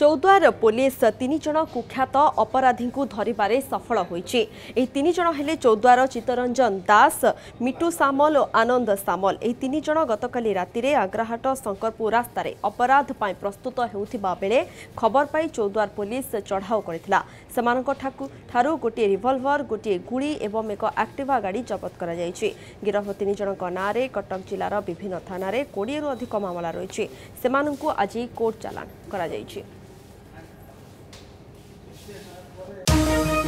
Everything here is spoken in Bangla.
চৌদ্বার পুলিশ তিনজন কুখ্যাত অপরাধী ধরবার সফল হয়েছে এই তিনজন হলে চৌদ্বার চিত্তরঞ্জন দাস মিটু সামল ও আনন্দ সামল এই তিনজন গতকাল রাতে আগ্রাহাট শঙ্করপুর রাস্তার অপরাধ পাই প্রস্তুত হেউথিবা বেড়ে খবর পাই চৌদ্বার পুলিশ চড়াও করেছিল সেমানঠার গোটিয়ে রিভলভর গোটিয়ে গুড়ি এবং এক আক্টিভা গাড়ি জবত করা যাই গিরফ তিনজনক না কটক জেলার বিভিন্ন থানার কোড়িয়ে অধিক মামলা রয়েছে সেমানকু আজ কোর্ট চালান করা যাইছে Thank you.